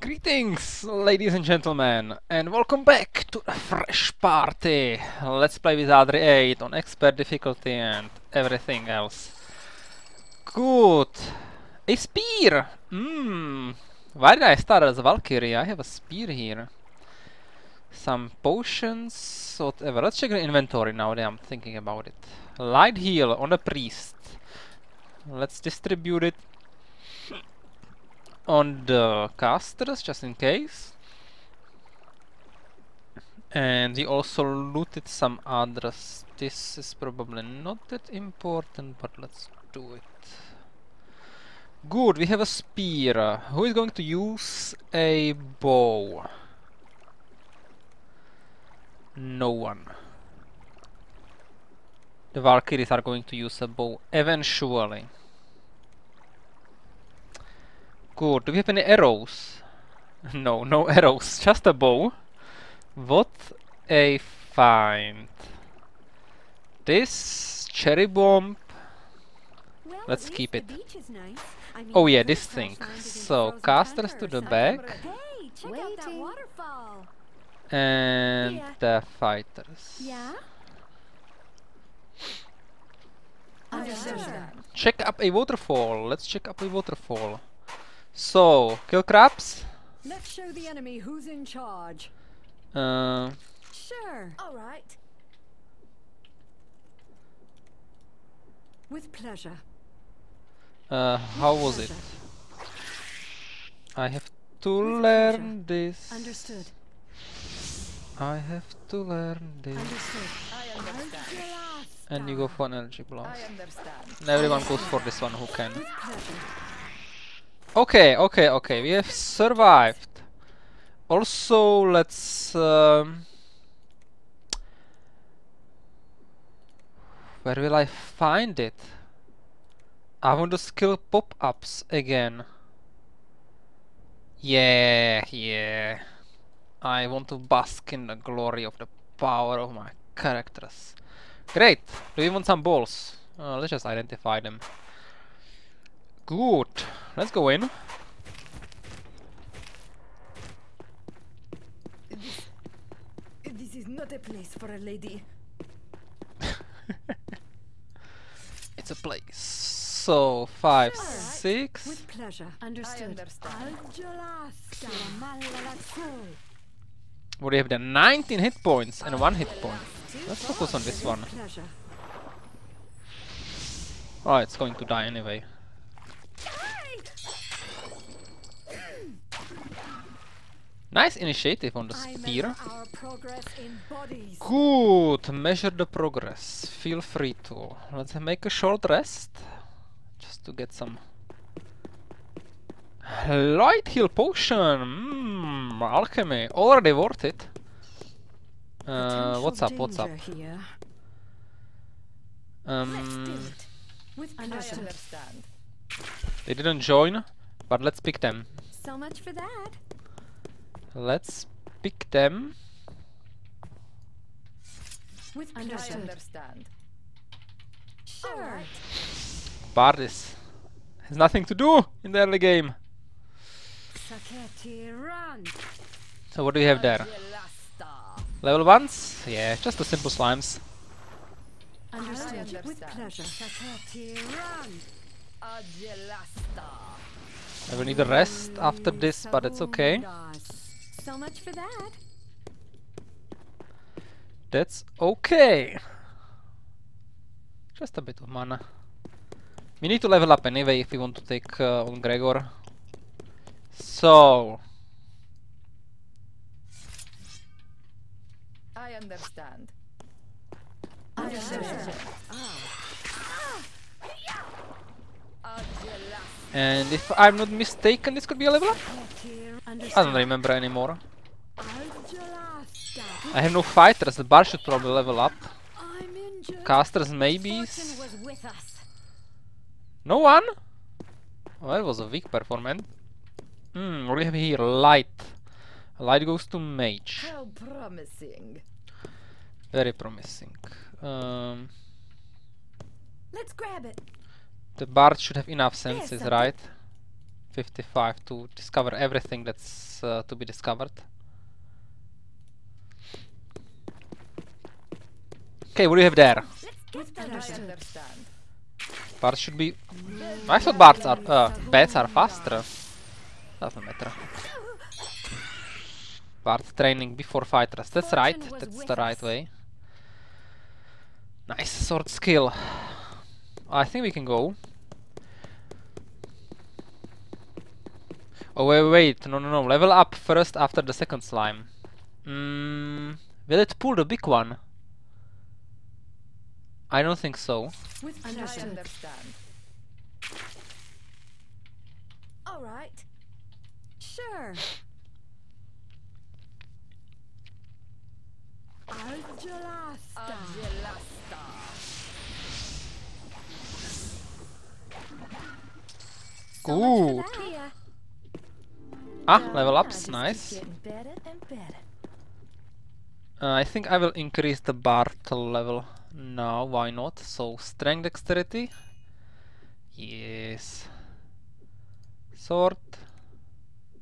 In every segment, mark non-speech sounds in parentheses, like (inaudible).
Greetings, ladies and gentlemen, and welcome back to a fresh party. Let's play Wizardry 8 on expert difficulty and everything else. Good. A spear! Mmm. Why did I start as a Valkyrie? I have a spear here. Some potions, whatever. Let's check the inventory now that I'm thinking about it. Light heal on a priest. Let's distribute it on the casters just in case. And he also looted some others. This is probably not that important, but let's do it. Good, we have a spear. Who is going to use a bow? No one. The Valkyries are going to use a bow eventually. Good. Do we have any arrows? (laughs) no, no arrows. Just a bow. What a find. This cherry bomb. Well, Let's keep it. the beach is nice. I mean, Oh yeah, this this thing. So casters to the back Hey, check out that waterfall. and Yeah. the fighters. Yeah? Check up a waterfall. Let's check up a waterfall. So, kill crabs. Let's show the enemy who's in charge. Uh, Sure. All right. With pleasure. uh, how was it? I have to With learn this. Understood. I have to learn this. Understood. I understand. And you go for an energy blast. I understand. And everyone goes for this one who can. Okay, okay, okay. We have survived. Also, let's. Um, where will I find it? I want to skill pop-ups again. Yeah, yeah. I want to bask in the glory of the power of my characters. Great. Do you want some balls? Uh, let's just identify them. Good. Let's go in. This is not a place for a lady. (laughs) it's a place. So five, six. With pleasure. Understood. understand. What do you have there? 19 hit points and one hit point. Let's focus on this one. Pleasure. Oh, it's going to die anyway. Nice initiative on the spear. measure our progress in bodies. Good. Measure the progress. Feel free to. Let's make a short rest. Just to get some light heal potion. Mmm, alchemy. Already worth it. Uh, what's up? What's up? Potential danger here. Um, With I pleasure. understand. They didn't join, but let's pick them. So much for that. Let's pick them. With I understand. Sure. Bardis has nothing to do in the early game. Saketi, run. So what do we have there? Level ones? Yeah, just the simple slimes. Understood. With pleasure. Saketi, run. Agelasta. I will need a rest after this, but it's okay. So much for that. That's okay. Just a bit of mana. We need to level up anyway if we want to take uh, on Gregor. So, I understand. Understood. Agelasta. And if I'm not mistaken, this could be a level up? I don't remember anymore. I have no fighters, the bar should probably level up. Casters maybe? Fortune was with us. No one? Well, that was a weak performance. Hmm, what do we have here? Light. Light goes to mage. How promising. Very promising. Um, Let's grab it. The bard should have enough senses, right? 55 to discover everything that's uh, to be discovered. Okay, what do you have there? Let's get that I understand. Bards should be... I thought bards are... Uh, bats are faster. Doesn't matter. Bard training before fighters. That's right. That's the right way. Nice sword skill. I think we can go. Oh wait, wait, no, no, no. Level up first after the second slime. Mm, will it pull the big one? I don't think so. With I understand. All right. Sure. Algelasta. Agelasta. So Ah, level ups, nice. Uh, I think I will increase the Bartle level now, why not? So, strength dexterity. Yes. Sword.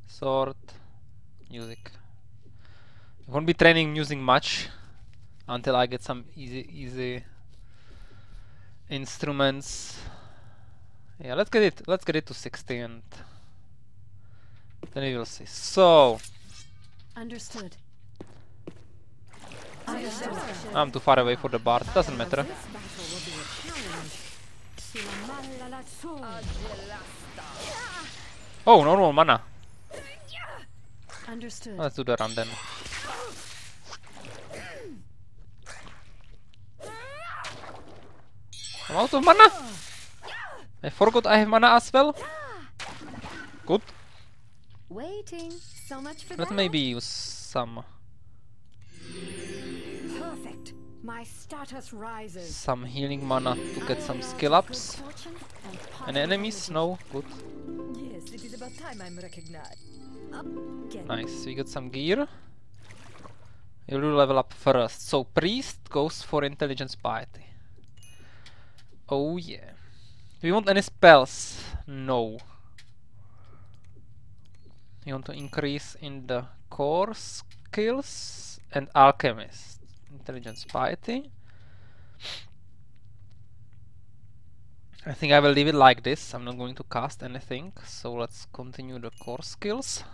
Sword. Music. I won't be training music much until I get some easy, easy instruments. Yeah, let's get it. Let's get it to 60 and then we will see. So, Understood. I'm too far away for the bar. Doesn't matter. This battle will be a challenge. Silamalalatsur. Agelasta. Oh, normal mana. Understood. Let's do the run then. I'm out of mana. I forgot I have mana as well. Good. Waiting. So much for Let's that. maybe use some Perfect. My status rises. some healing mana to get some skill ups. And enemies? No. Good. Yes, it is about time I'm recognized. Nice. We got some gear. You'll level up first. So priest goes for intelligence piety. Oh yeah. Do we want any spells? No. You want to increase in the core skills and alchemist. Intelligence piety. I think I will leave it like this. I'm not going to cast anything. So let's continue the core skills.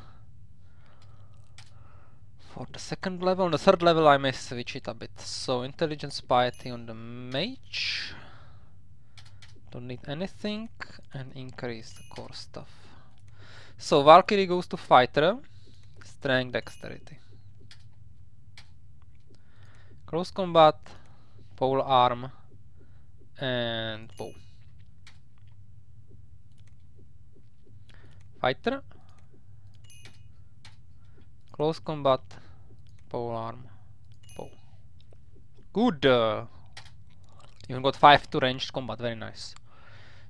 For the second level, on the third level I may switch it a bit. So intelligence piety on the mage. Don't need anything and increase the core stuff. So Valkyrie goes to fighter, strength dexterity. Close combat, pole arm and bow. Fighter, close combat, pole arm, bow. Good! Uh, even got 5 to ranged combat, very nice.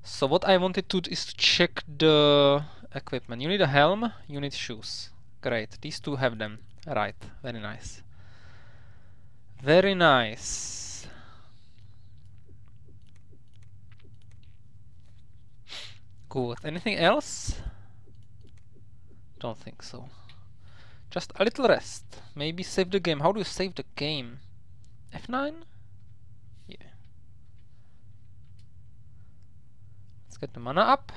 So what I wanted to do is to check the equipment. You need a helm, you need shoes. Great, these two have them. Right, very nice. Very nice. Good. Anything else? Don't think so. Just a little rest. Maybe save the game. How do you save the game? F9? Yeah. Let's get the mana up.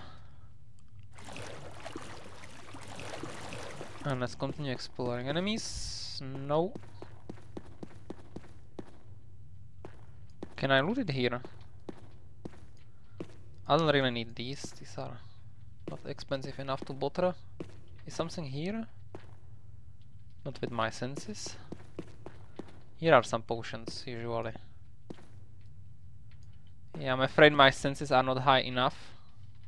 And let's continue exploring enemies. No. Can I loot it here? I don't really need these. These are not expensive enough to bother. Is something here? Not with my senses. Here are some potions, usually. Yeah, I'm afraid my senses are not high enough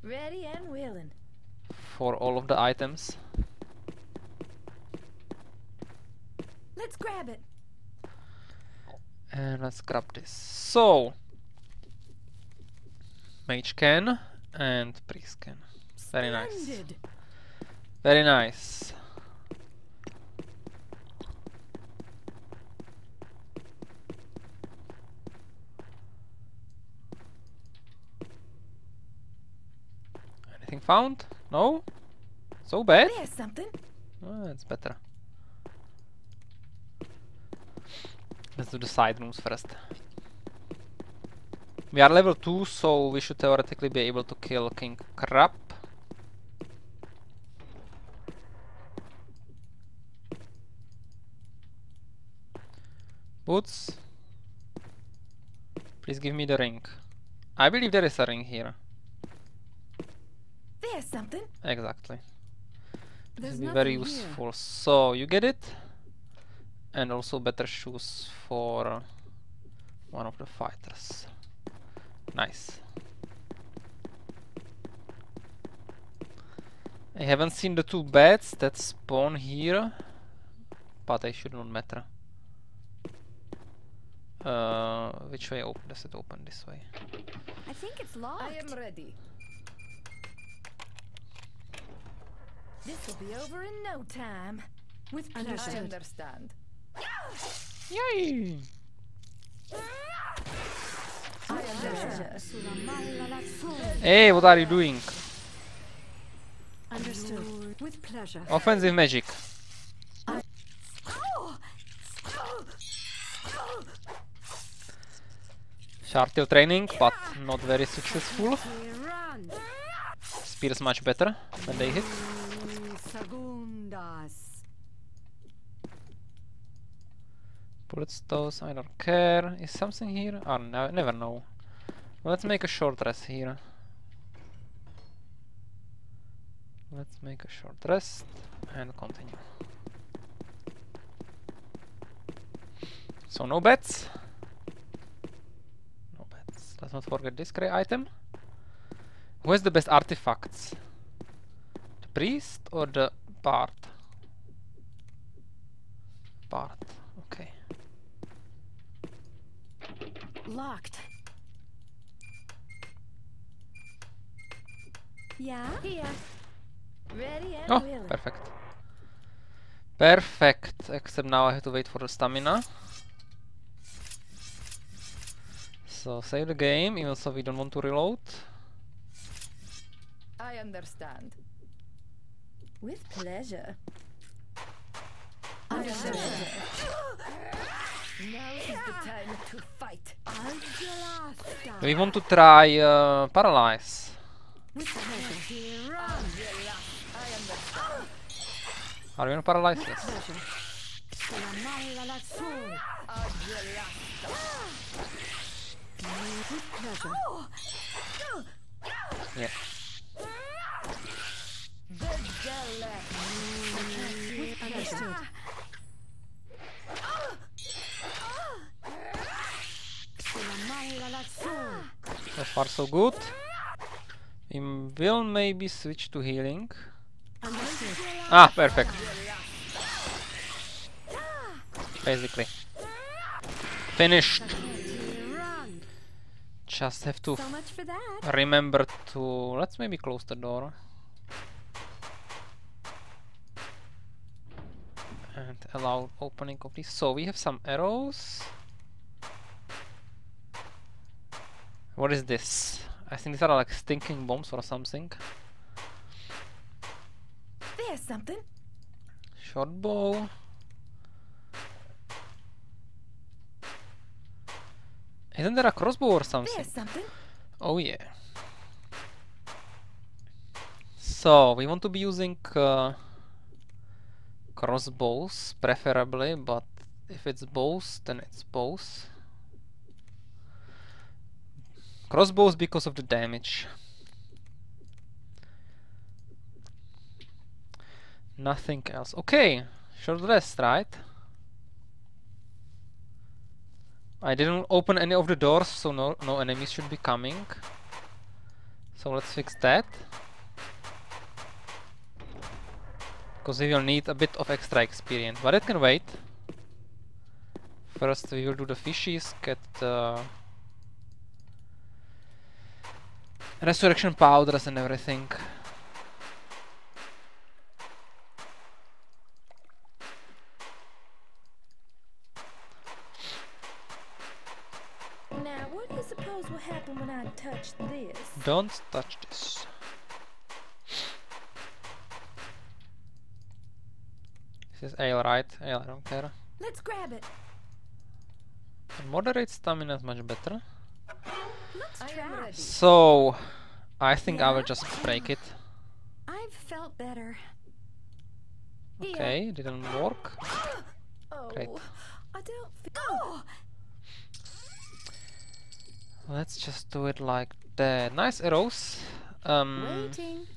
ready and willing. for all of the items. Let's grab it. And let's grab this. So, mage can and priest can. Very nice. Very nice. Anything found? No? So bad? There's something. Oh, it's better. Let's do the side rooms first. We are level 2, so we should theoretically be able to kill King Crap. Boots. Please give me the ring. I believe there is a ring here. There's something. Exactly. This There's will be very nothing here. useful. So you get it, and also better shoes for one of the fighters. Nice. I haven't seen the two bats that spawn here, but they should not matter. Uh, which way open? Does it open this way? I think it's locked. I am ready. This will be over in no time. With pleasure. I understand. Yay! Hey, what are you doing? Understood. With pleasure. Offensive magic. Short training, but not very successful. Spears much better when they hit. Segundas. Bullet stones, I don't care. Is something here? Oh, no, never know. Let's make a short rest here. Let's make a short rest and continue. So no bets. No bets. Let's not forget this grey item. Who has the best artifacts? The priest or the bard? Bard. Okay. Locked. Yeah? Here. Ready and Oh, willing. perfect. Perfect, except now I have to wait for the stamina. So save the game, even so we don't want to reload. I understand. With pleasure. Understood. (gasps) (gasps) (gasps) Ah! Now is the time to fight. We want to try uh, paralyze? With pleasure. Run. I understand. Are we gonna paralyze? Yes. Pleasure. Salamalla lassù. With pleasure. Yeah. With So far so good. We will maybe switch to healing. Ah, perfect. Basically. Finished. Just have to remember to let's maybe close the door and allow opening of this so we have some arrows what is this I think these are like stinking bombs or something There's something. short bow isn't there a crossbow or something There's something. Oh yeah. So we want to be using uh, crossbows preferably, but if it's bows, then it's bows. Crossbows because of the damage. Nothing else. Okay, short rest, right? I didn't open any of the doors, so no, no enemies should be coming. So let's fix that. Because we will need a bit of extra experience, but it can wait. First we will do the fishies, get the resurrection powders and everything. Now, what do you suppose will happen when I touch this? Don't touch this. This is ale, right? Ale, I don't care. Let's grab it. Moderate stamina is much better. Looks I am trash. ready. So, I think I will just break it. I've felt better. Here. Okay, didn't work. (gasps) Oh, Great. I don't. Oh, (gasps) Let's just do it like that. Nice arrows. Um, waiting.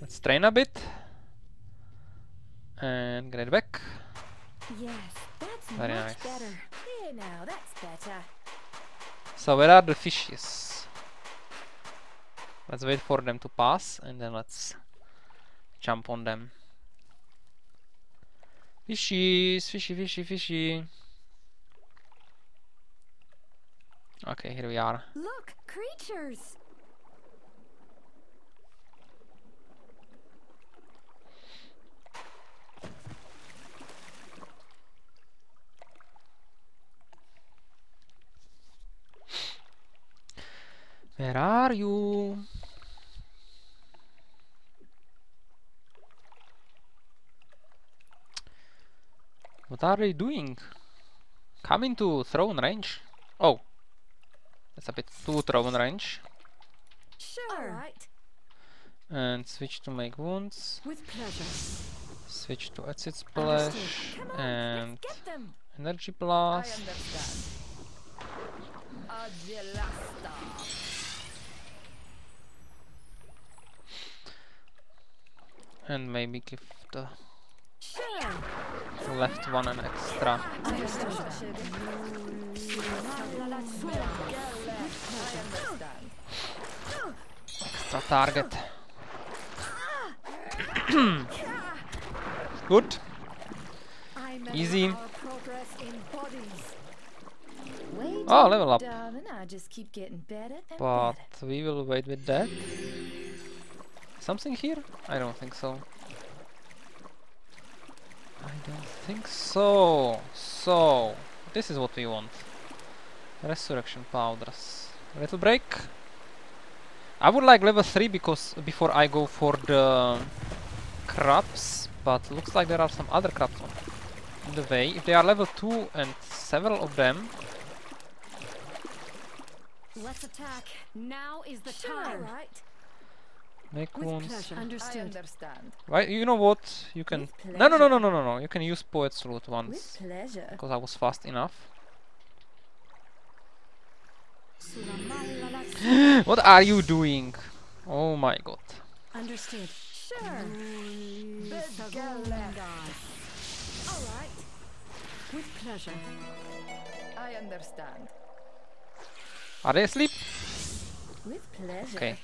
let's train a bit. And get it back. Yes, that's Very much nice. better. Here now, that's better. So where are the fishes? Let's wait for them to pass and then let's jump on them. Fishies, fishy, fishy, fishy. Okay, here we are. Look, creatures. Where are you? What are they doing? Coming to throne range. Oh. That's a bit too throne range. Sure. All right. And switch to make wounds. With pleasure. Switch to acid splash. On, And get them. energy I blast. understand. Agelasta. And maybe give the left one an extra. Extra target. (clears throat) Good. Easy. our progress in bodies. Waiting, Oh, level up. I just getting better But we will wait with that. Something here? I don't think so. I don't think so. So, this is what we want. Resurrection powders. Little break. I would like level 3 because before I go for the crabs, but looks like there are some other crabs on the way. If they are level 2 and several of them, Let's attack. Now is the Sure. Time. right. Make With wounds. pleasure. I Understood. understand. Why? You know what? You can. No, no, no, no, no, no, no. You can use poet's root With once pleasure. because I was fast enough. (gasps) what are you doing? Oh my god! Understood. Sure. All right. With pleasure. I understand. Are they asleep? With pleasure. Okay.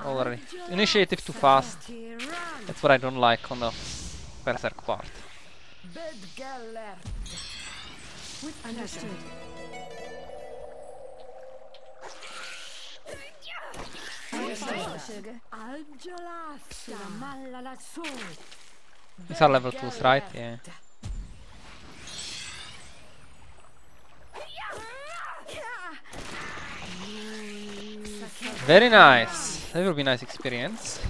Already. Initiative too fast. That's what I don't like on the berserk part. Bedgaller. With understood. Sugar. These are level 2s, right? Yeah. Very nice. That will be nice experience.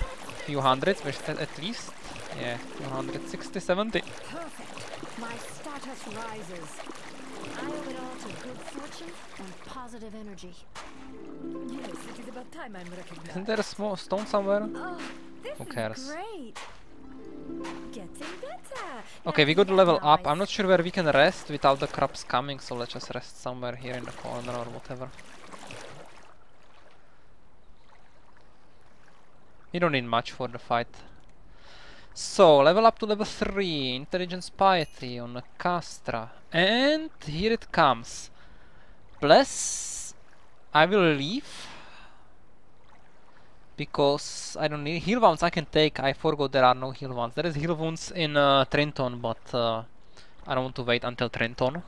Few hundreds which at, at least. Yeah, 260, 70. Perfect. My status rises. I owe it all to good fortune and positive energy. Yes, it is about time I'm recognized. Isn't there a small stone somewhere? Oh, this Who is cares? great. Getting better. Okay, Now we got to level up. I'm not sure where we can rest without the crops coming, so let's just rest somewhere here in the corner or whatever. We don't need much for the fight. So, level up to level 3, intelligence piety on Castra. And here it comes. Bless. I will leave. Because I don't need heal wounds I can take. I forgot there are no heal wounds. There is heal wounds in uh, Trenton, but uh, I don't want to wait until Trenton.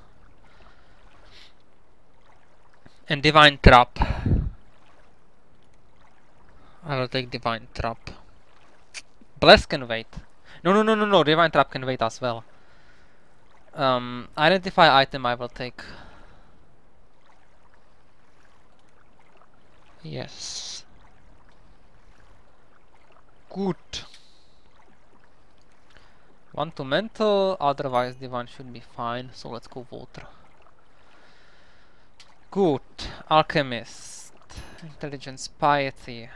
And Divine Trap. I will take Divine Trap. Bless can wait. No, no, no, no, no. Divine Trap can wait as well. Um, identify item I will take. Yes. Good. One to mental, otherwise divine should be fine, so let's go water. Good. Alchemist. Intelligence, piety.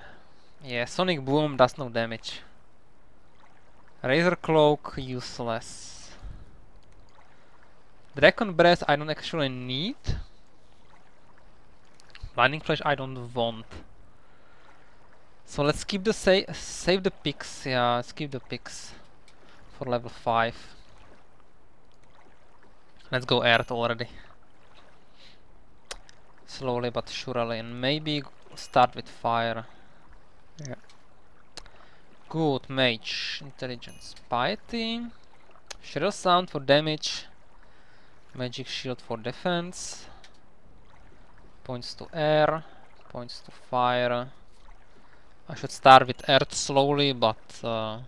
Yeah, sonic boom does no damage. Razor cloak, useless. Dragon breath I don't actually need. Lightning flash I don't want. So let's keep the sa save the picks. Yeah, let's keep the picks for level five. Let's go earth already. Slowly but surely, and maybe start with fire. Yeah. Good mage, intelligence, piety, shrill sound for damage, magic shield for defense, points to air, points to fire. I should start with earth slowly, but uh,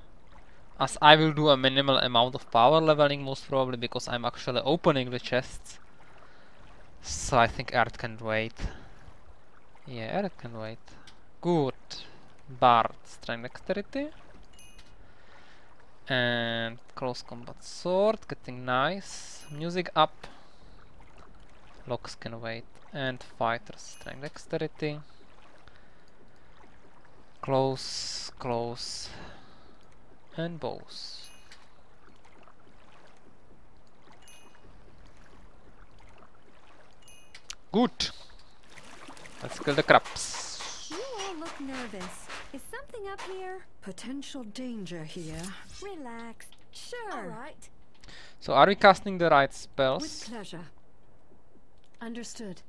as I will do a minimal amount of power leveling most probably because I'm actually opening the chests. So I think earth can wait. Yeah, earth can wait. Good. Bard, strength dexterity. And close combat sword, getting nice. Music up. Locks can wait. And fighter strength dexterity. Close, close. And bows. Good. Let's kill the crabs. You look nervous. Is something up here? Potential danger here. Relax. Sure. All right. So are we casting the right spells? With spells? pleasure. Understood.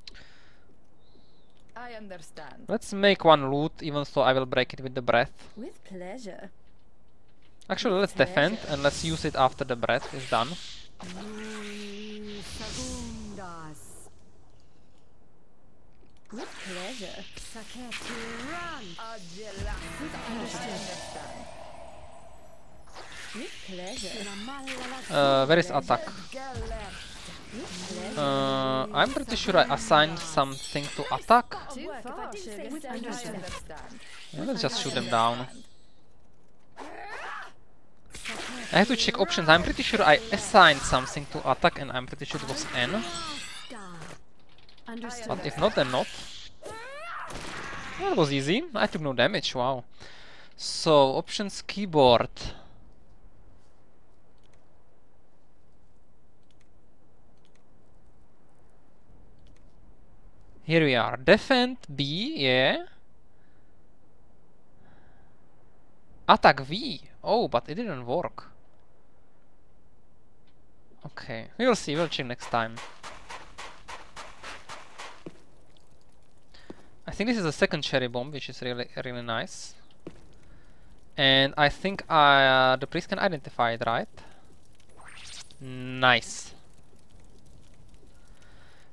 I understand. Let's make one loot, even though I will break it with the breath. With pleasure. Actually, let's defend and let's use it after the breath is done. Mm, With pleasure. Saketi run. Agela. Understand. With pleasure. Uh, where is attack? Galert. With pleasure. Uh, I'm pretty sure I assigned something to attack. Too work if I far, didn't say sugar. so I myself. understand. Yeah, let's just shoot them down. I have to check options. I'm pretty sure I assigned something to attack and I'm pretty sure it was N. Understood. But if not, then not. That was easy. I took no damage. Wow. So, options keyboard. Here we are. Defend B, yeah. Attack V. Oh, but it didn't work. Okay, we will see. We'll check next time. Think this is the second cherry bomb, which is really really nice. And I think uh, the priest can identify it, right? Nice.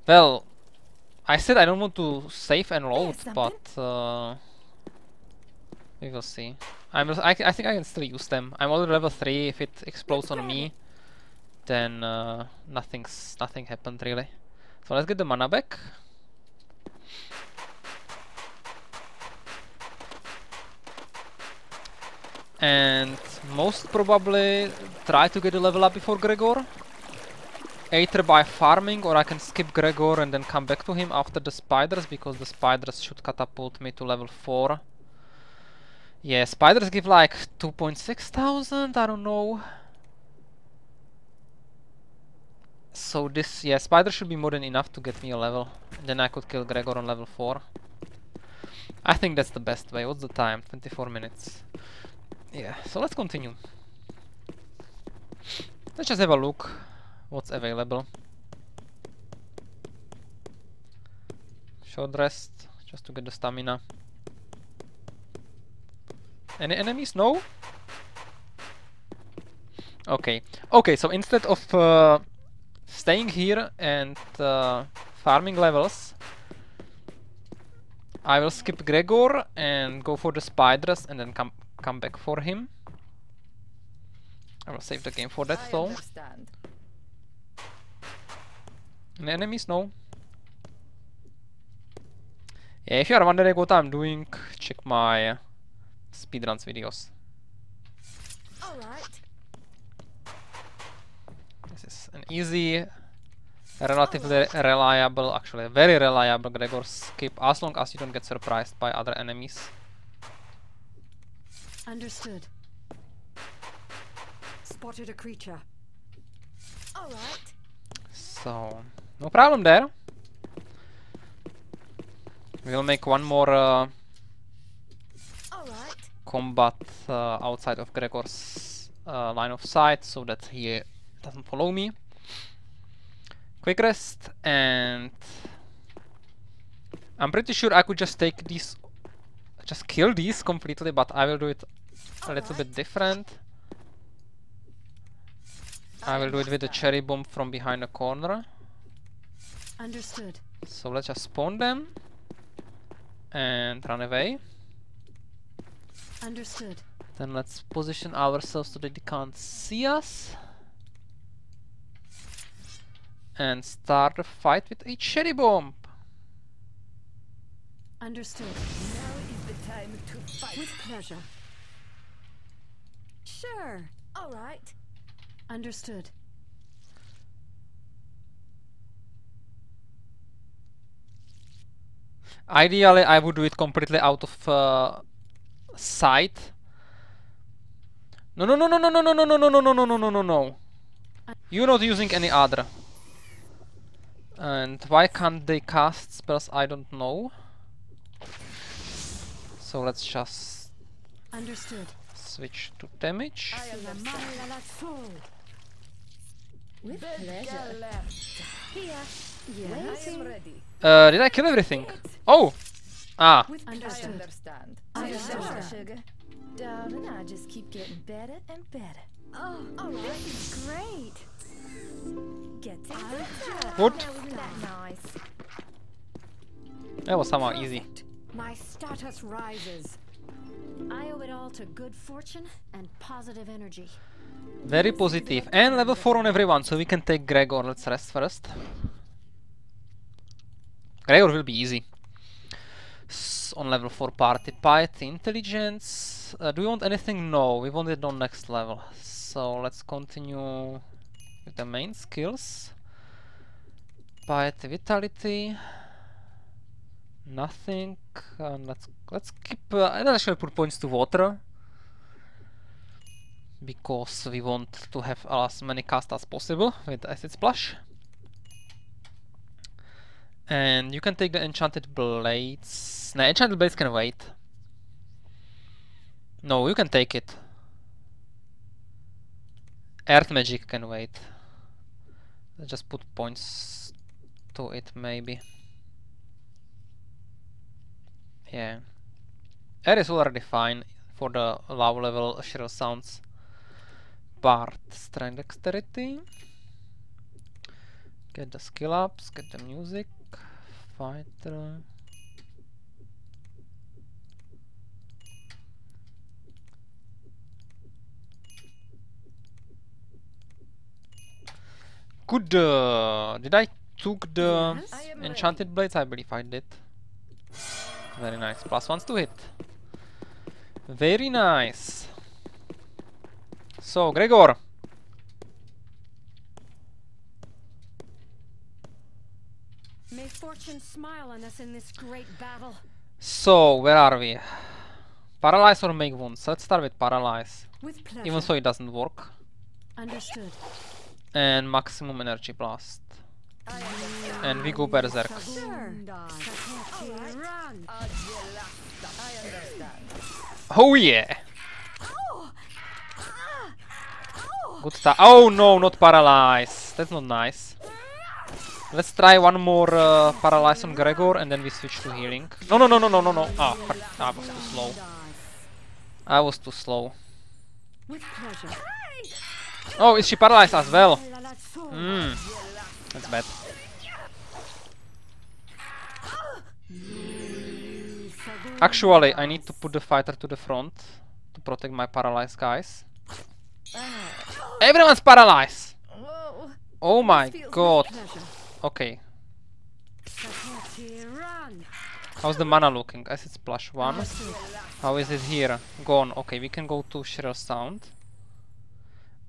Well, I said I don't want to save and load, but uh, we will see. I'm I, I think I can still use them. I'm already level three. If it explodes on me, then uh, nothing's nothing happened really. So let's get the mana back. And most probably try to get a level up before Gregor. Either by farming or I can skip Gregor and then come back to him after the spiders because the spiders should catapult me to level 4. Yeah, spiders give like 2.6 thousand, I don't know. So this, yeah, spider should be more than enough to get me a level. Then I could kill Gregor on level 4. I think that's the best way. What's the time? 24 minutes. Yeah, so let's continue. Let's just have a look what's available. Short rest, just to get the stamina. Any enemies? No? Okay. Okay, so instead of uh, staying here and uh, farming levels, I will skip Gregor and go for the spiders and then come come back for him. I will save the game for that I though. understand. Any enemies? No. Yeah, if you are wondering what I'm doing, check my speedruns videos. All right. This is an easy, relatively reliable, actually very reliable Gregor skip as long as you don't get surprised by other enemies. Understood. Spotted a creature. All right. So, no problem there. We'll make one more uh, All right. combat uh, outside of Gregor's uh, line of sight so that he doesn't follow me. Quick rest and I'm pretty sure I could just take these, just kill these completely, but I will do it a little bit different. I will do it with the cherry bomb from behind the corner. Understood. So let's just spawn them and run away. Understood. Then let's position ourselves so that they can't see us. And start the fight with a cherry bomb. Understood. Fight. With pleasure. Sure. All right. Understood. Ideally, I would do it completely out of uh, sight. No, no, no, no, no, no, no, no, no, no, no, no, no, no, no, no, no. You're not using any other. And why can't they cast spells? I don't know. So let's just Understood. switch to damage. With pleasure. galert. Here. I am ready. Uh, did I kill everything? Oh! Ah, With I understood. understand. I I understand, understand. sugar. Darling, I just keep getting better and better. Oh, All right. this is great. Getting. What? Now, isn't that nice? that was somehow easy. My status rises. I owe it all to good fortune and positive energy. Very positive. And level 4 on everyone, so we can take Gregor. Let's rest first. Gregor will be easy. S on level 4 party. Piety, intelligence. Uh, do we want anything? No, we want it on next level. So let's continue with the main skills. Piety, vitality. Nothing. And let's let's keep. Uh, I'll actually put points to water because we want to have as many cast as possible with acid splash. And you can take the enchanted blades. No, enchanted blades can wait. No, you can take it. Earth magic can wait. Let's just put points to it maybe. Yeah. Air is already fine for the low level shrill sounds. part. strength, dexterity. Get the skill ups, get the music. Fighter. Good. Uh, did I took the Yes? Enchanted blades? I believe I did. Very nice. Plus ones to hit. Very nice. So, Gregor. May fortune smile on us in this great battle. So, where are we? Paralyze or make wounds? Let's start with paralyze. With. Even so, it doesn't work. Understood. And maximum energy blast. And we go berserk. Oh yeah! Good stuff. Oh no, not paralyze. That's not nice. Let's try one more uh, paralyze on Gregor and then we switch to healing. No, no, no, no, no, no, no. Ah, fuck. I was too slow. I was too slow. Oh, is she paralyzed as well? Hmm. That's bad. Actually, I need to put the fighter to the front to protect my paralyzed guys. Everyone's paralyzed! Oh my god. Okay. How's the mana looking? I said splash 1. How is it here? Gone. Okay, we can go to Shrill Sound.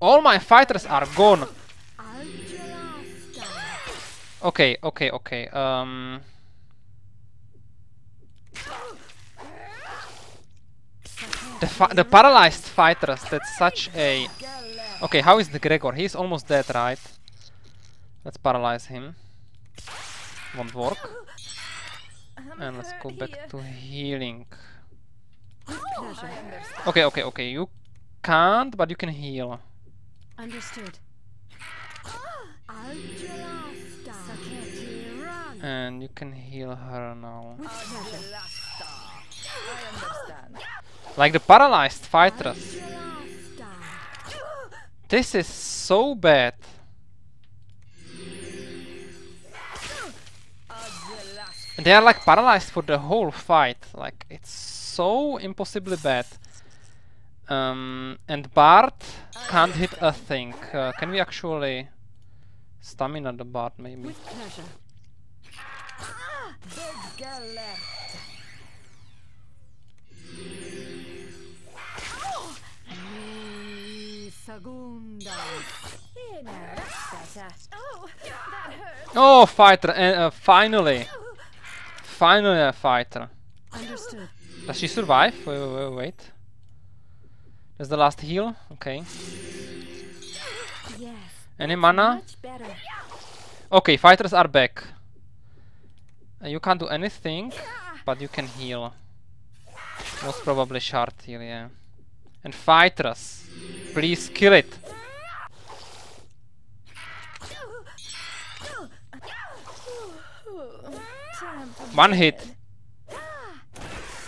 All my fighters are gone. Okay, okay, okay. Um. The fi the paralyzed fighters. That's such a. Okay, how is the Gregor? He's almost dead, right? Let's paralyze him. Won't work. And let's go back to healing. Okay, okay, okay. You can't, but you can heal. Understood. Algelasta. Saketi run. And you can heal her now. Like the paralyzed fighters. This is so bad. And they are like paralyzed for the whole fight. Like it's so impossibly bad. Um, and Bart can't hit a thing. Uh, can we actually stamina the Bart maybe? Segunda. Here now, that's better. Oh, fighter! And uh, finally, finally a fighter. Understood. Does she survive? Wait, wait, wait, wait. That's the last heal. Okay. Yes. Any mana? Okay, fighters are back. Uh, you can't do anything, but you can heal. Most probably shard heal, yeah. And fighters, please kill it. One hit.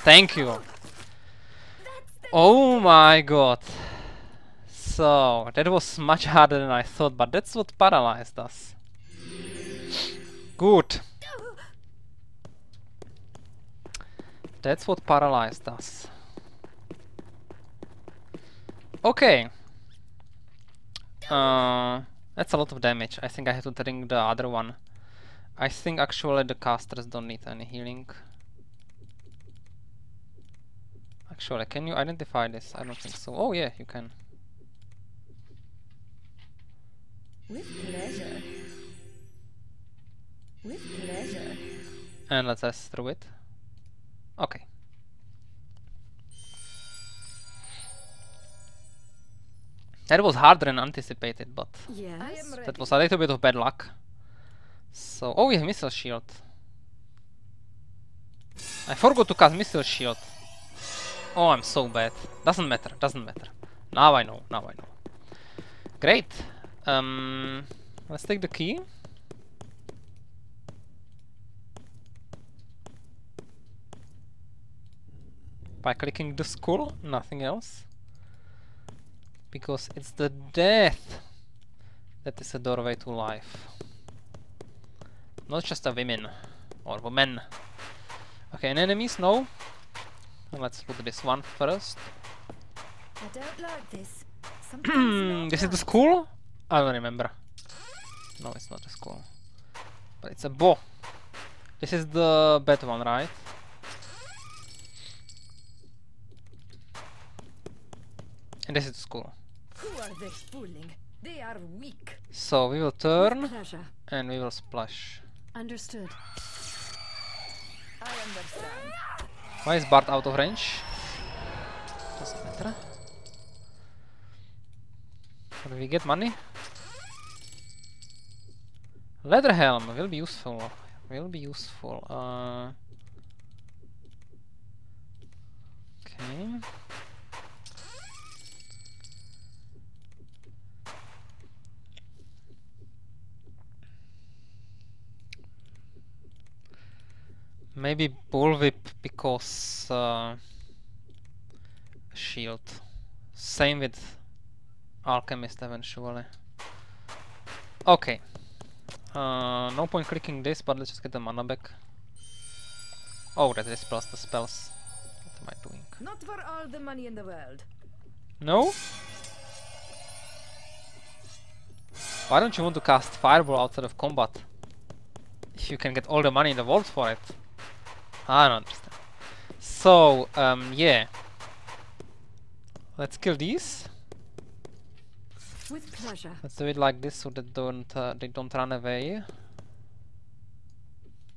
Thank you. Oh my god. So, that was much harder than I thought, but that's what paralyzed us. Good. That's what paralyzed us. Okay. Uh, that's a lot of damage. I think I have to drink the other one. I think actually the casters don't need any healing. Actually, can you identify this? I don't think so. Oh yeah, you can. With pleasure. With pleasure. And let's test through it. Okay. That was harder than anticipated, but Yes. that was a little bit of bad luck. So, oh, we have missile shield. I forgot to cast missile shield. Oh, I'm so bad. Doesn't matter, doesn't matter. Now I know, now I know. Great. Um, let's take the key. By clicking the skull, nothing else. Because it's the death that is a doorway to life. Not just a women or woman. Okay, and enemies, no. Let's put this one first. I don't like this. Hmm, this is the school? I don't remember. No, it's not the school. But it's a bow. This is the bad one, right? And this is the school. Who are they fooling? They are weak. So we will turn and we will splash. Understood. I understand. Why is Bart out of range? Doesn't matter. Do we get money? Leather helm will be useful. Will be useful. Uh, okay. Maybe bullwhip because uh, shield. Same with alchemist eventually. Okay. Uh, no point clicking this, but let's just get the mana back. Oh, that is plus the spells. What am I doing? Not for all the money in the world. No? Why don't you want to cast Fireball outside of combat? If you can get all the money in the world for it. I don't understand. So, um, yeah. Let's kill these. With pleasure. Let's do it like this so they don't uh, they don't run away.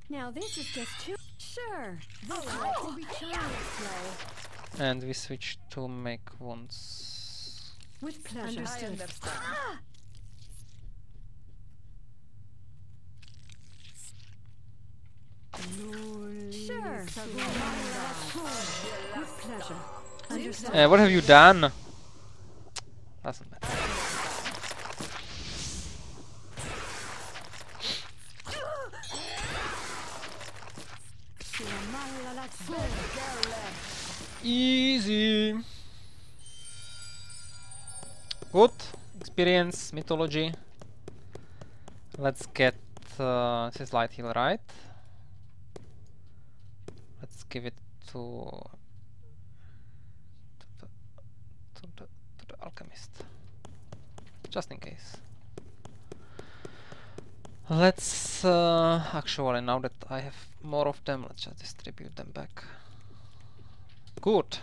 Now this is just too. Sure. This will be child's play. And we switch to make wounds. With pleasure. Understood. Pleasure. Uh, what have you done? Doesn't matter. Easy. Good. Experience, mythology. Let's get uh, this light heal, right? Let's give it to to the, to the, to the alchemist, just in case. Let's uh, actually now that I have more of them, let's just distribute them back. Good.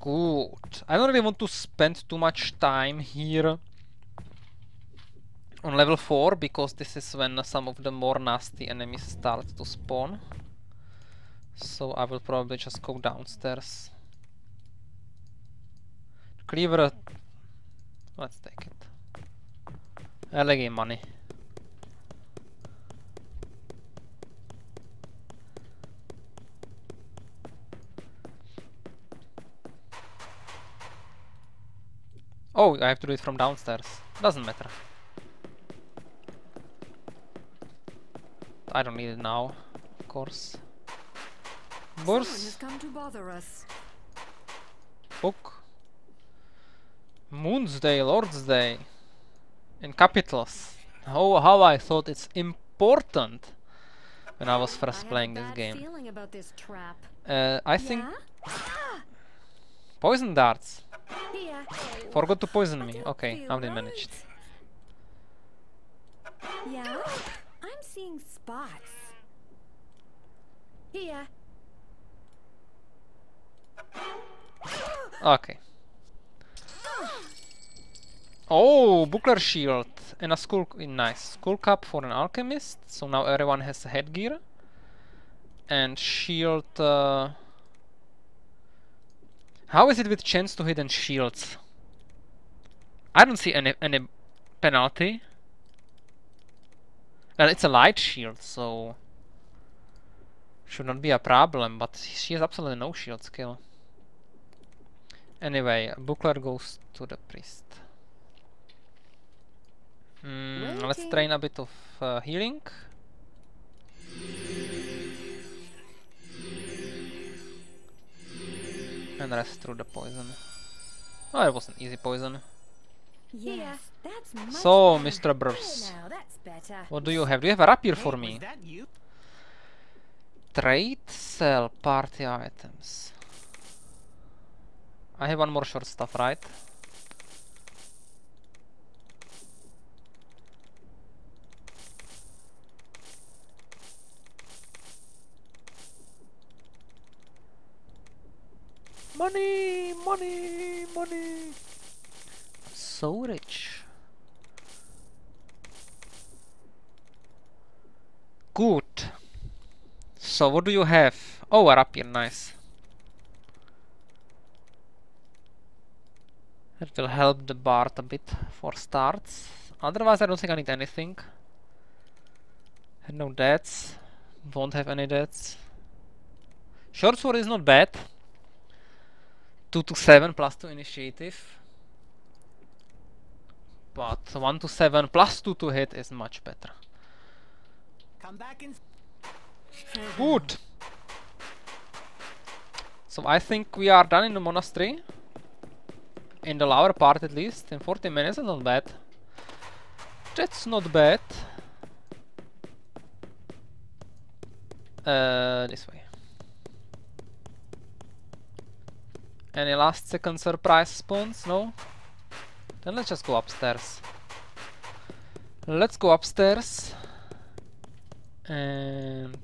Good. I don't really want to spend too much time here on level 4 because this is when some of the more nasty enemies start to spawn. So I will probably just go downstairs. Cleaver, let's take it. Elegi money. Oh, I have to do it from downstairs. Doesn't matter. I don't need it now, of course. Burs, come to bother us. book. Moon's Day, Lord's Day. In capitals. Oh, how I thought it's important when I was first I playing this game. this. Uh, I think poison darts. Here. Forgot to poison me. Okay, now they managed. Yeah? Seeing spots. Here. Okay. Oh, buckler shield and a skull. Nice skull cap for an alchemist. So now everyone has a headgear and shield. Uh, how is it with chance to hit and shields? I don't see any any penalty. Well, it's a light shield, so should not be a problem. But she has absolutely no shield skill. Anyway, buckler goes to the priest. Mm, let's train a bit of uh, healing. And rest through the poison. Oh, it was an easy poison. Yes, that's much So, better. Mr. Bruce, now, that's better. what do you have? Do you have a rapier for me? Was? Trade, sell, party items. I have one more short stuff, right? Money, money, money. So rich. Good. So what do you have? Oh, a rapier, nice. That will help the bard a bit for starts. Otherwise, I don't think I need anything. Had no deaths. Won't have any deaths. Short sword is not bad. 2 to 7 plus 2 initiative. But 1 to 7 plus 2 to hit is much better. Come back and Good. So I think we are done in the monastery. In the lower part at least. In 40 minutes, that's not bad. That's not bad. Uh, this way. Any last second surprise spawns? No? Then let's just go upstairs. Let's go upstairs. And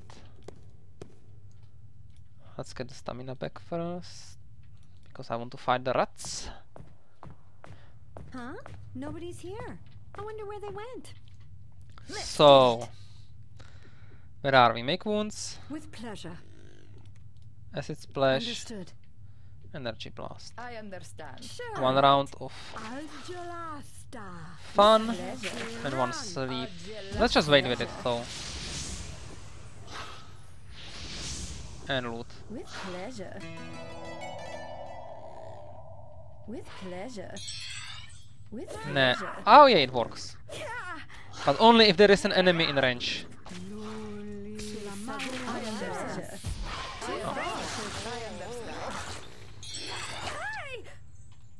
let's get the stamina back first. Because I want to fight the rats. Huh? Nobody's here. I wonder where they went. So, where are we? Make wounds, With pleasure. acid splash, Understood. Energy blast. I understand. Sure. One round of Algelasta. fun and one sleep. Let's just wait with it though. And loot. With pleasure. With pleasure. With Nah. pleasure. Oh yeah, it works. But only if there is an enemy in range.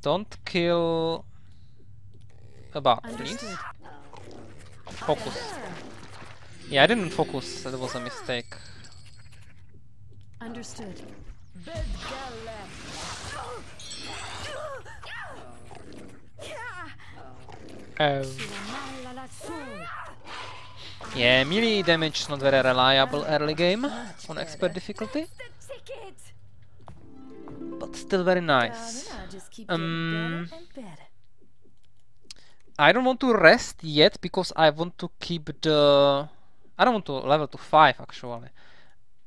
Don't kill a bot, please. Focus. Yeah, I didn't focus. That was a mistake. Understood. Um, yeah, melee damage is not very reliable early game on expert difficulty. But still very nice. I'll just keep Um, getting better and better. I don't want to rest yet because I want to keep the. I don't want to level to 5 actually.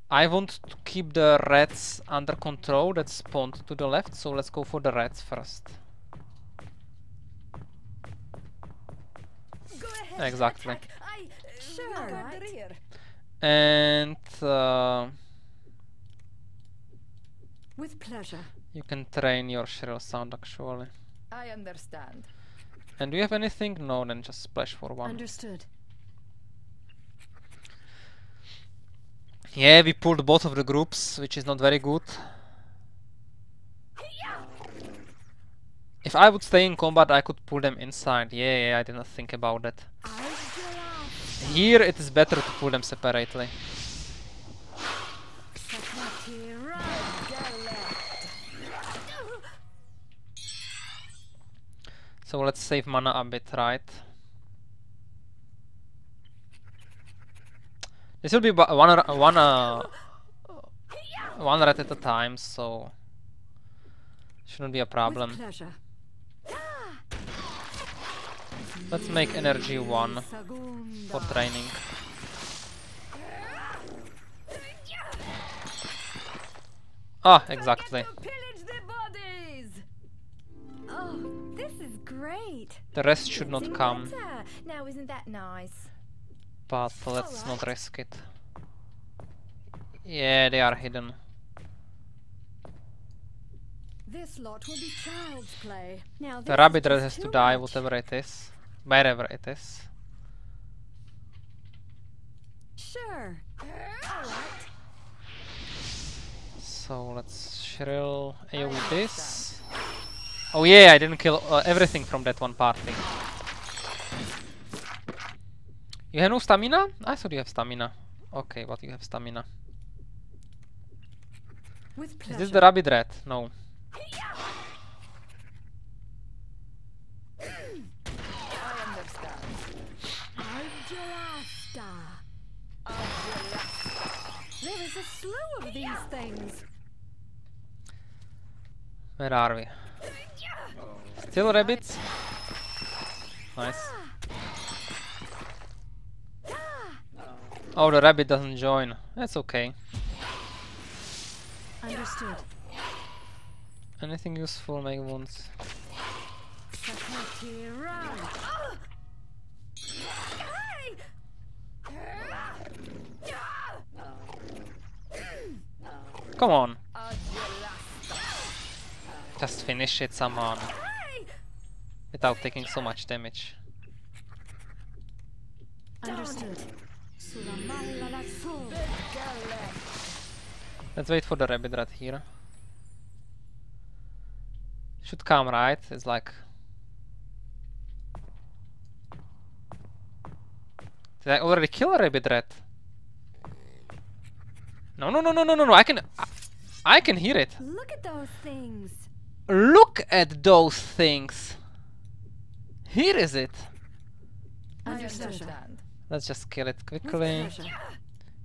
I want to keep the rats under control that spawned to the left, so let's go for the rats first. Ahead. Exactly. I uh, Sure, right. And uh, With pleasure. you can train your shrill sound actually. I understand. And do you have anything? No, then just splash for one. Understood. Yeah, we pulled both of the groups, which is not very good. If I would stay in combat, I could pull them inside. Yeah, yeah, I didn't think about that. Here, it is better to pull them separately. So let's save mana a bit, right? This will be one, one, uh, one rat at a time, so shouldn't be a problem. Let's make energy one for training. Ah, exactly. Great. The rest should not come, better. Now, isn't that nice? but let's not risk it. Yeah, they are hidden. This lot will be child's play. Now The rabbit has to die, whatever it is. Wherever it is. Sure. Alright. So let's shrill AoE this. Oh yeah, I didn't kill uh, everything from that one party. You have no stamina? I thought you have stamina. Okay, but you have stamina. With Is this the rabbit rat? No. I understand. Algelasta. There is a slew of these things. Where are we? Still rabbits? Nice. Oh, the rabbit doesn't join. That's okay. Understood. Anything useful, make wounds. Come on. Just finish it, someone. Without taking so much damage. Understood. Let's wait for the rabbit rat here. Should come, right? It's like... Did I already kill a rabbit rat? No, no, no, no, no, no, no, I can... I, I can hear it. Look at those things. Look at those things! Here is it! Understood. understand. Let's just kill it quickly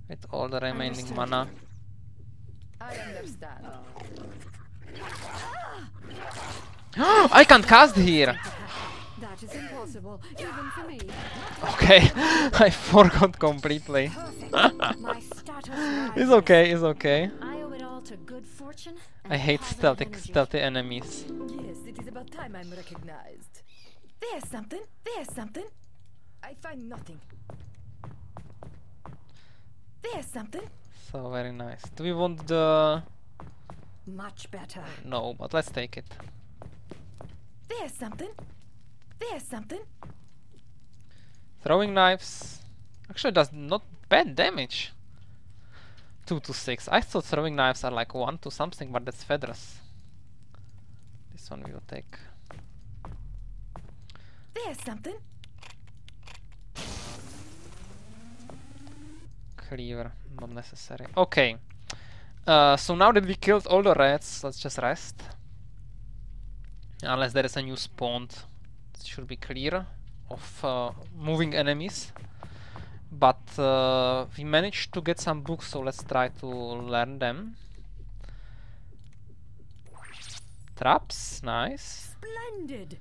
with all the remaining Understood. mana. I understand. (gasps) I can't cast here! That is impossible, even for me. Okay, (laughs) I forgot completely. My status (laughs) rises. It's okay, it's okay. I owe it all to good fortune. I hate stealthy, stealthy enemies. Yes, it is about time I'm recognized. There's something. There's something. I find nothing. There's something. So very nice. Do we want the... Much better. No, but let's take it. There's something. There's something. Throwing knives actually does not bad damage. 2 to 6. I thought throwing knives are like 1 to something, but that's feathers. This one we will take. There's something. Cleaver, not necessary. Okay. Uh, so now that we killed all the rats, let's just rest. Unless there is a new spawn. It should be clear of uh, moving enemies. But uh, we managed to get some books, so let's try to learn them. Traps, nice. Splendid.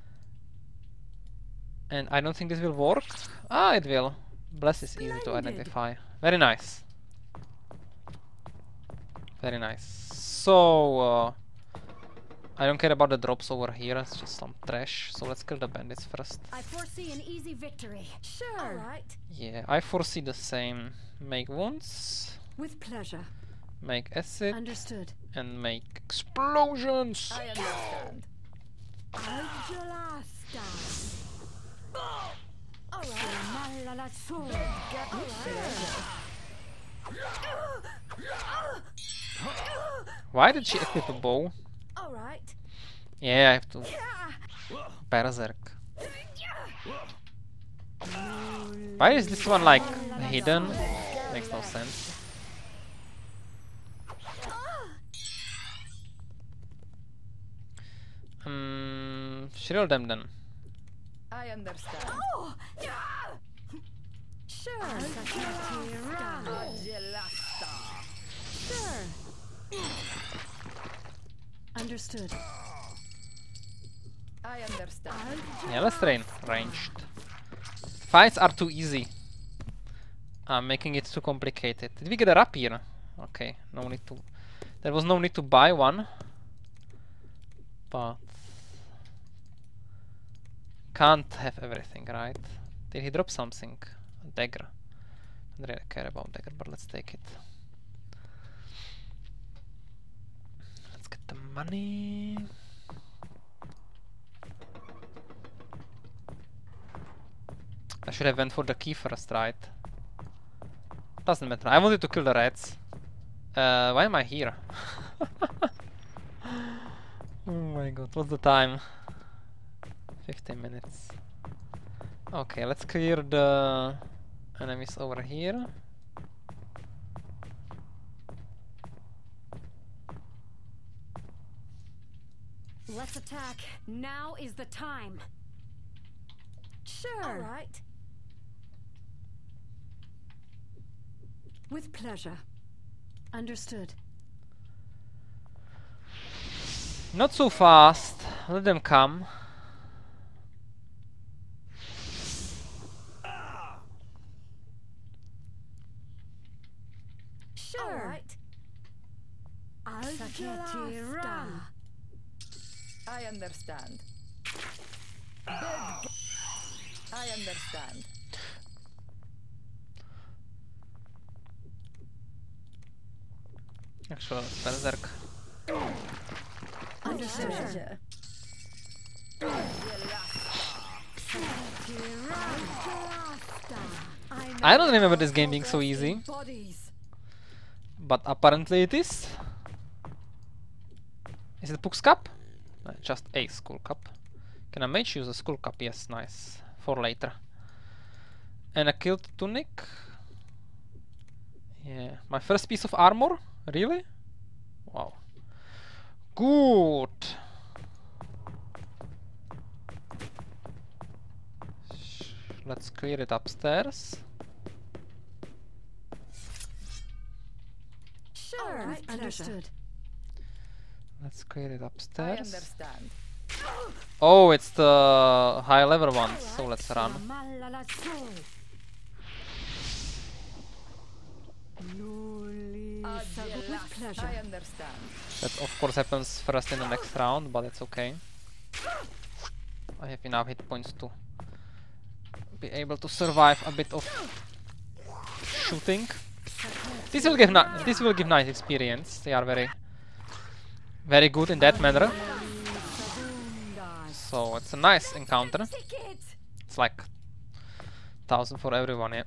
And I don't think this will work. Ah, it will. Bless is easy to identify. Very nice. Very nice. So, uh, I don't care about the drops over here. It's just some trash. So let's kill the bandits first. I foresee an easy victory. Sure. All right. Yeah, I foresee the same. Make wounds, With pleasure. make acid, Understood. and make explosions. I understand. Algelasta. All right. Why did she equip a bow? All right. Yeah, I have to. Berserk. Why is this one like hidden? Makes no sense. Hmm, shield them then. I understand. Oh, sure. Gelasta. Sure. Understood. I understand. Yeah, let's train ranged. Fights are too easy. I'm making it too complicated. Did we get a rapier? Okay, no need to. There was no need to buy one. But can't have everything, right? Did he drop something? Dagger. I don't really care about dagger, but let's take it. Let's get the money. I should have went for the key first, right? Doesn't matter. I wanted to kill the rats. Uh, why am I here? (laughs) oh my god, what's the time? 15 minutes. Okay, let's clear the enemies over here. Let's attack. Now is the time. Sure. All right. With pleasure. Understood. Not so fast. Let them come. All Sure. right. Algelasta. I understand. Bed g- I understand. Actually, let's berserk. Understood. I don't remember this game being so easy, but apparently it is. Is it Puck's Cup? No, just a Skull Cap. Can I mage use a Skull Cap? Yes, nice. For later. And a Kilt Tunic. Yeah, my first piece of armor? Really? Wow. Good. Sh- Let's clear it upstairs. Sure. Oh, All right. With pleasure. Understood. Let's clear it I upstairs. understand. Oh, it's the high level ones, so let's run. Ah, With yes, pleasure. I understand. That of course happens first in the next round, but it's okay. I have enough hit points to be able to survive a bit of shooting. This will give this will give nice experience. They are very very good in that manner. So it's a nice encounter. It's like thousand for everyone, yeah.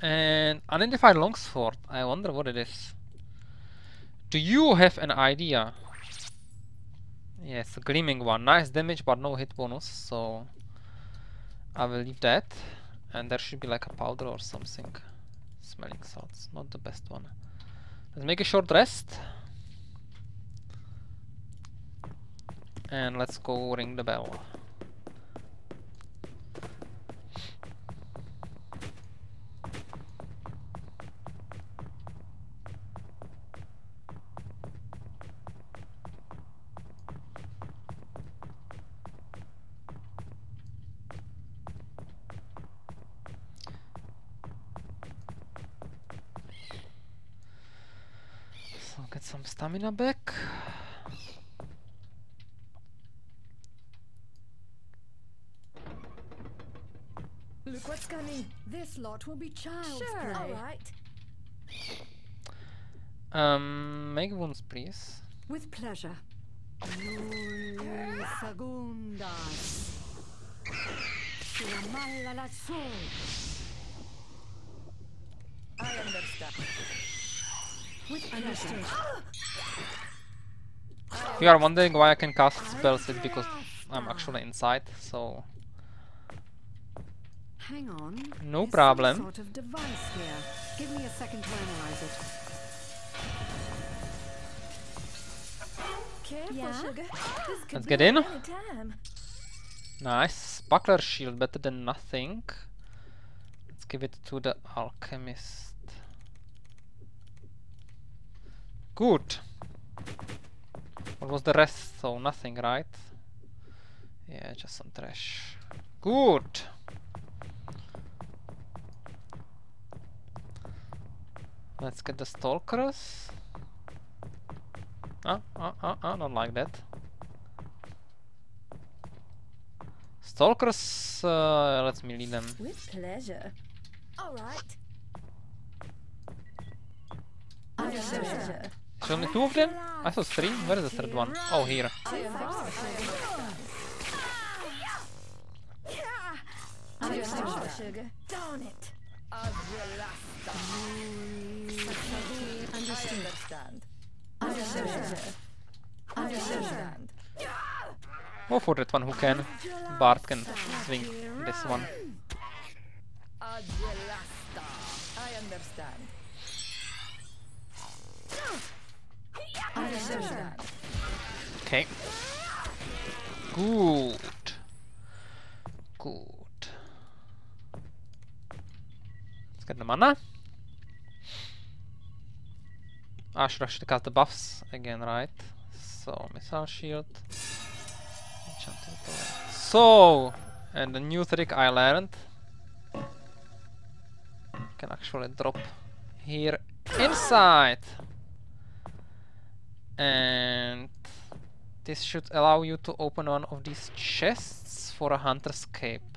And unidentified longsword. I wonder what it is. Do you have an idea? Yes, a gleaming one. Nice damage, but no hit bonus. So I will leave that. And there should be like a powder or something. Smelling salts, not the best one. Let's make a short rest. And let's go ring the bell. Stamina back. Look what's coming. This lot will be child's Sure. play. All right. Um, make wounds, please. With pleasure. Nulli segundas. Siamalla la sol. I understand. With pleasure. If you are wondering why I can cast spells, it's because I'm actually inside, so Hang on. No There's problem. Sort of device here. Give me a second to analyze it. Careful, Yeah? sugar. Let's get in. nice. Buckler shield, better than nothing. Let's give it to the alchemist. Good. What was the rest? So nothing, right? Yeah, just some trash. Good. Let's get the stalkers. Ah, ah, ah, ah, not like that. Stalkers, uh, let's melee them. With pleasure. All right. Under With pleasure. Is only two of them? I saw three. Where is the third one? Oh, here. I understand. Under With pleasure, pleasure. sugar. Darn it. Adulasta. Understand. Understand. Go for that one who can. Bart can swing this one. I understand. Okay. Good. Good. Let's get the mana. I should actually cast the buffs again, right? So, missile shield. So, and the new trick I learned. Can actually drop here inside. And this should allow you to open one of these chests for a hunter's cape.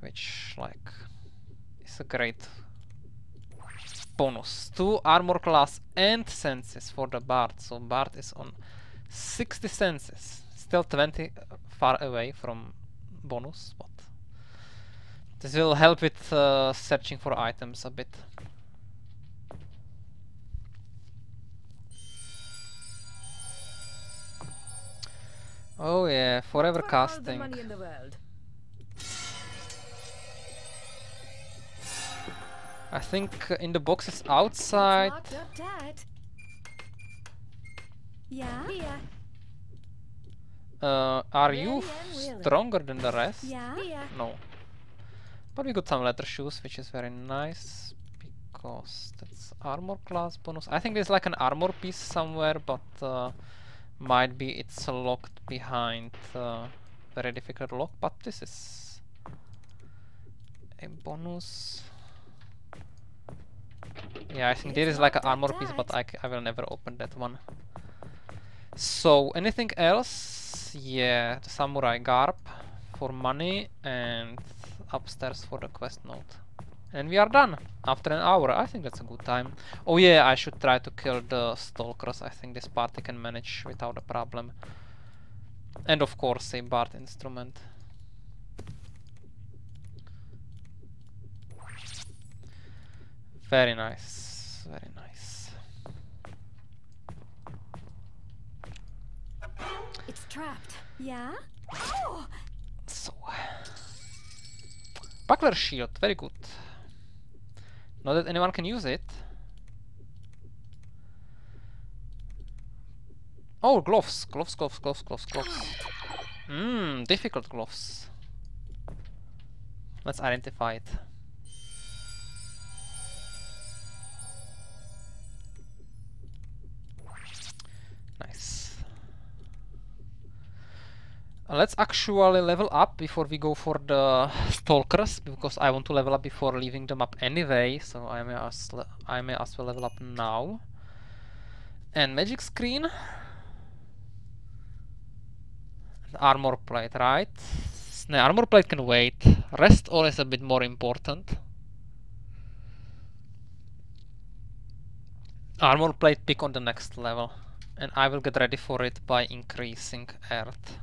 Which, like, is a great bonus. Two armor class and senses for the bard. So bard is on 60 senses. Still 20 far away from bonus, but this will help with uh, searching for items a bit. Oh yeah, forever For all the casting. money in the world. I think uh, in the boxes It's outside. locked up tight. Yeah? Uh, are Really you unwilling. stronger than the rest? Yeah? No. But we got some leather shoes, which is very nice because that's armor class bonus. I think there's like an armor piece somewhere, but uh, Might be it's locked behind uh, very difficult lock, but this is a bonus. Yeah, I think there is like an armor piece, but I, I will never open that one. So, anything else? Yeah, the samurai garb for money and upstairs for the quest note. And we are done after an hour. I think that's a good time. Oh yeah, I should try to kill the stalkers. I think this party can manage without a problem. And of course a bard instrument. Very nice, very nice. It's trapped. Yeah? Oh! So, buckler shield, very good. Not that anyone can use it. Oh, gloves, gloves, gloves, gloves, gloves, gloves. Mmm, difficult gloves. Let's identify it. Nice. Let's actually level up before we go for the stalkers because I want to level up before leaving the map anyway so I may as, I may as well level up now. And magic screen. And armor plate right? No, armor plate can wait. Rest all is a bit more important. Armor plate pick on the next level and I will get ready for it by increasing earth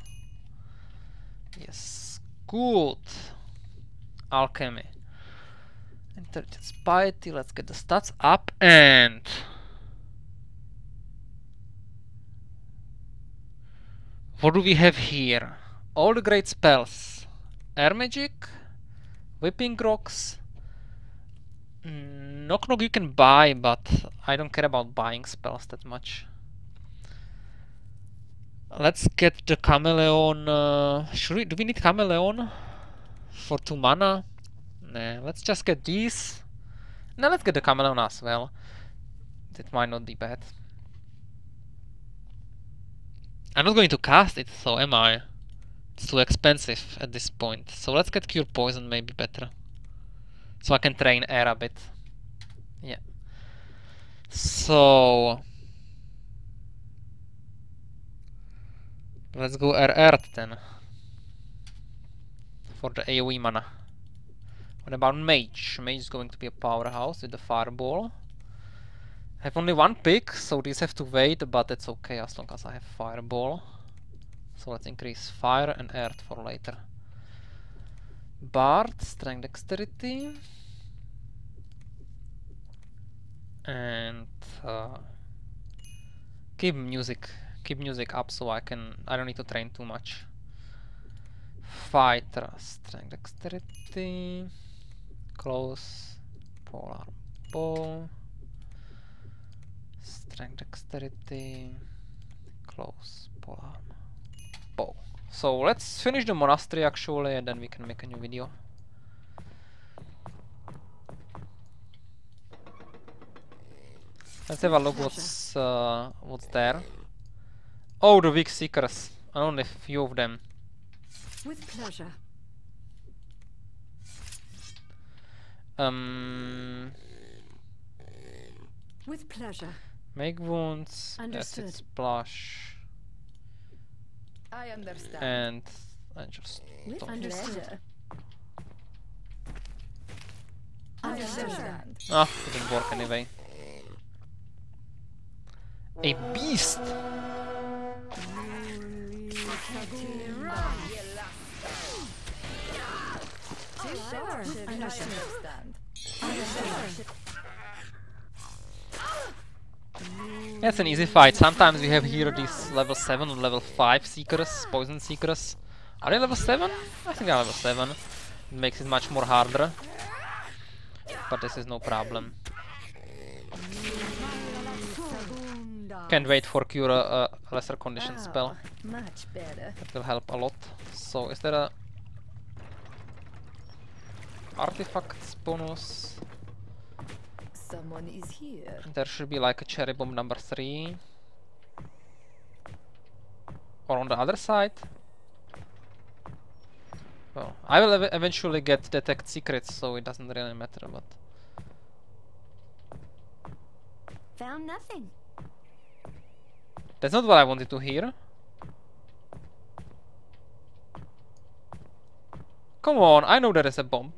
Yes, good. Alchemy. Intelligence piety, let's get the stats up and... What do we have here? All the great spells. Air magic, whipping rocks. Mm, knock knock you can buy, but I don't care about buying spells that much. Let's get the chameleon. Uh, should we? Do we need chameleon for two mana? Nah, let's just get these. Now let's get the chameleon as well. That might not be bad. I'm not going to cast it, so am I? It's too expensive at this point. So let's get cure poison, maybe better. So I can train air a bit. Yeah. So Let's go RR then. For the AoE mana. What about Mage? Mage is going to be a powerhouse with the Fireball. I have only one pick, so these have to wait, but that's okay as long as I have Fireball. So let's increase Fire and Earth for later. Bard, Strength Dexterity. And... Uh, keep music keep music up so I can I don't need to train too much. Fighter, strength, dexterity, close, polar bow, strength, dexterity, close, polar bow. So let's finish the monastery actually and then we can make a new video. Let's have a look what's uh, what's there. Oh, the weak seekers. Only a few of them. With pleasure. Um. With pleasure. Make wounds. Understood. Acid splash. I understand. And I just With don't. Understood. pleasure. I understand. Ah, it didn't work anyway. A beast. Understand. That's an easy fight. Sometimes we have here these level 7 or level 5 seekers, poison seekers. Are they level 7? I think they're level 7. It makes it much more harder. But this is no problem. Can't wait for cure a, a lesser condition spell. Ah, Much better. That will help a lot. So is there a artifacts bonus? Someone is here. There should be like a cherry bomb number three. Or on the other side? Well, I will ev eventually get detect secrets, so it doesn't really matter, but... Found nothing. That's not what I wanted to hear. Come on, I know there is a bomb.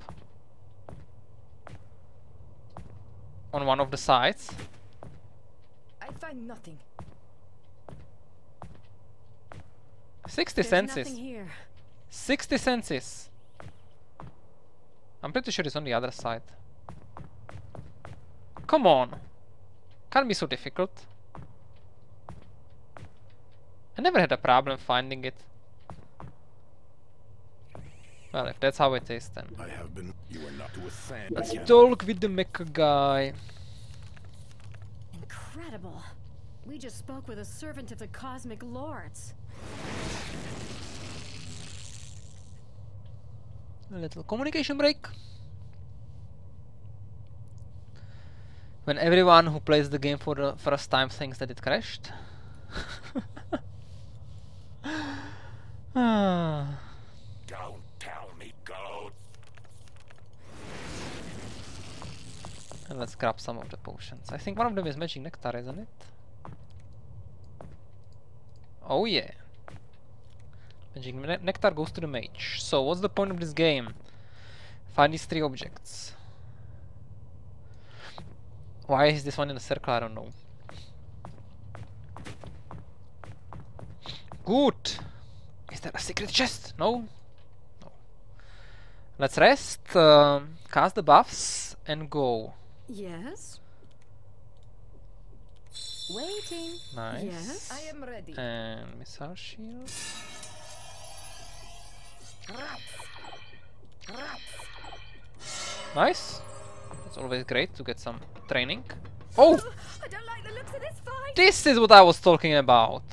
On one of the sides. I find nothing. 60 There's senses. nothing here. 60 senses. I'm pretty sure it's on the other side. Come on. Can't be so difficult. I never had a problem finding it. Well, if that's how it is, then. I have been. You are not to withstand. Let's talk with the mecha guy. Incredible. We just spoke with a servant of the cosmic lords. A little communication break. When everyone who plays the game for the first time thinks that it crashed. (laughs) Don't tell me, go. And let's grab some of the potions. I think one of them is magic nectar, isn't it? Oh yeah. Magic ne nectar goes to the mage. So what's the point of this game? Find these three objects. Why is this one in a circle? I don't know. Good. Is there a secret chest? No. No. Let's rest, um, cast the buffs, and go. Yes? Waiting. Nice. Yes? I am ready. And missile shield. Nice. It's always great to get some training. Oh! (laughs) I don't like the looks of this fight. This is what I was talking about.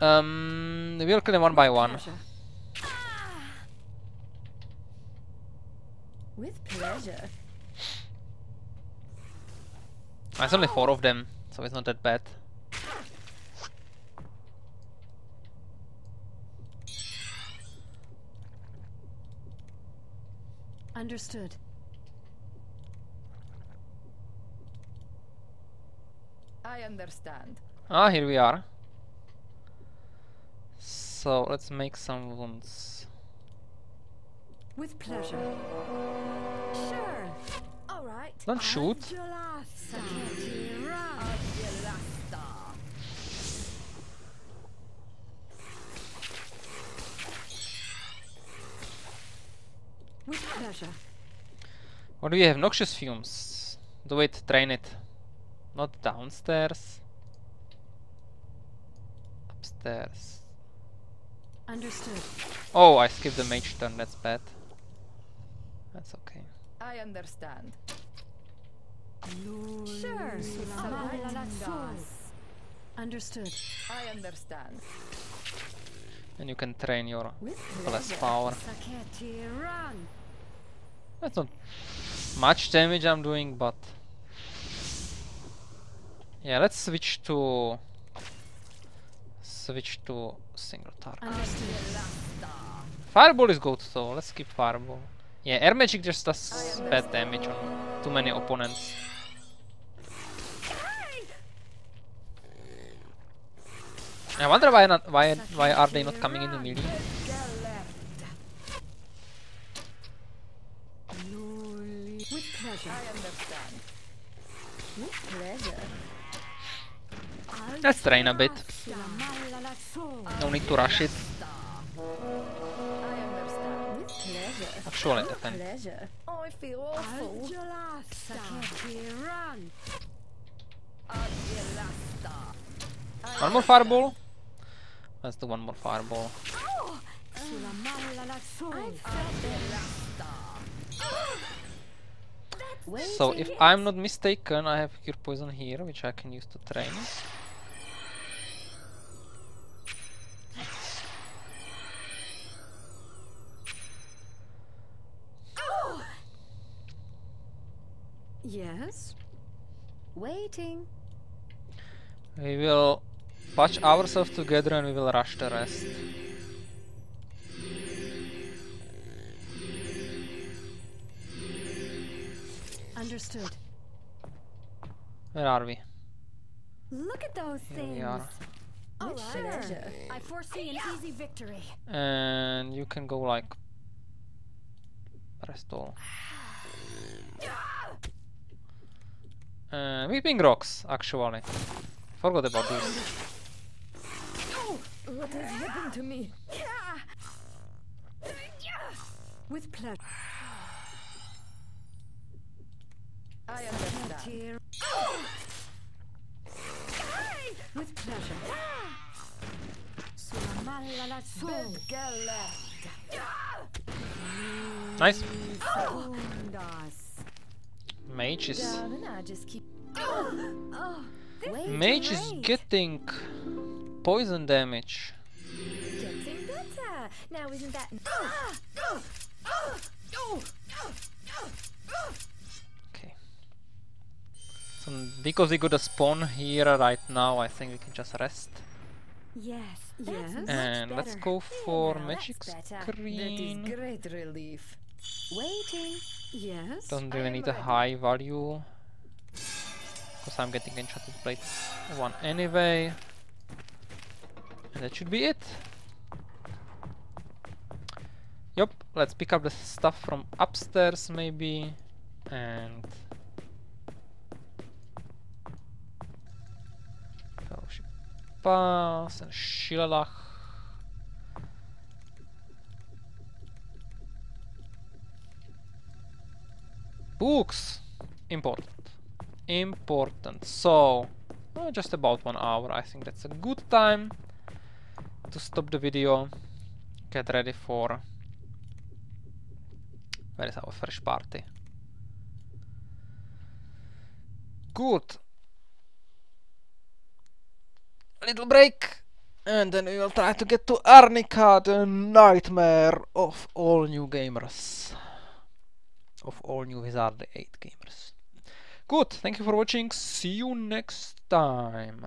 Um, we'll kill them one by one. With pleasure. There's only four of them, so it's not that bad. Understood. I understand. Ah, here we are. So let's make some wounds. With pleasure. Sure. All right. Don't shoot. With pleasure. What do we have? Noxious fumes. Do it, train it. Not downstairs. Upstairs. Understood. Oh, I skipped the mage turn, that's bad. That's okay. I understand. Sure. Understood. I understand. And you can train your With bless pleasure. power. That's not much damage I'm doing, but... Yeah, let's switch to... Switch to single target. Fireball is good though, let's keep Fireball. Yeah, Air Magic just does bad damage on too many opponents. I wonder why not why why are they not coming into melee? With pleasure. I understand. With pleasure. Let's train a bit. No need to rush it. I understand. With pleasure. Actually, defend. I feel awful. One more fireball. Let's do one more fireball. So if I'm not mistaken, I have cure poison here, which I can use to train. Yes. Waiting. We will patch ourselves together and we will rush the rest. Understood. Where are we? Look at those Here things. we are. Oh, With sure. I foresee an easy victory. And you can go like rest all. (sighs) Uh, weeping rocks, actually. Forgot about this. What has happened to me? With pleasure. I understand. Tear. With pleasure. Suramalala sol. Bedgala. Nice. Segundas. Mage is Down and I just keep. (gasps) Oh, this Mage is getting poison damage. Getting better. Now isn't that? Okay. So because we got a spawn here right now, I think we can just rest. Yes, yes. And let's go for Now magic screen. That is great relief. Waiting. Yes. Don't I really need a high value. Because I'm getting enchanted plate 1 anyway. And that should be it. Yup, let's pick up the stuff from upstairs maybe. And... Fellowship Pass and Shilach. Books! Important. Important. So, uh, just about one hour. I think that's a good time to stop the video. Get ready for... Where is our fresh party? Good. Little break. And then we will try to get to Arnika, the nightmare of all new gamers of all new Wizard 8 gamers. Good, thank you for watching, see you next time.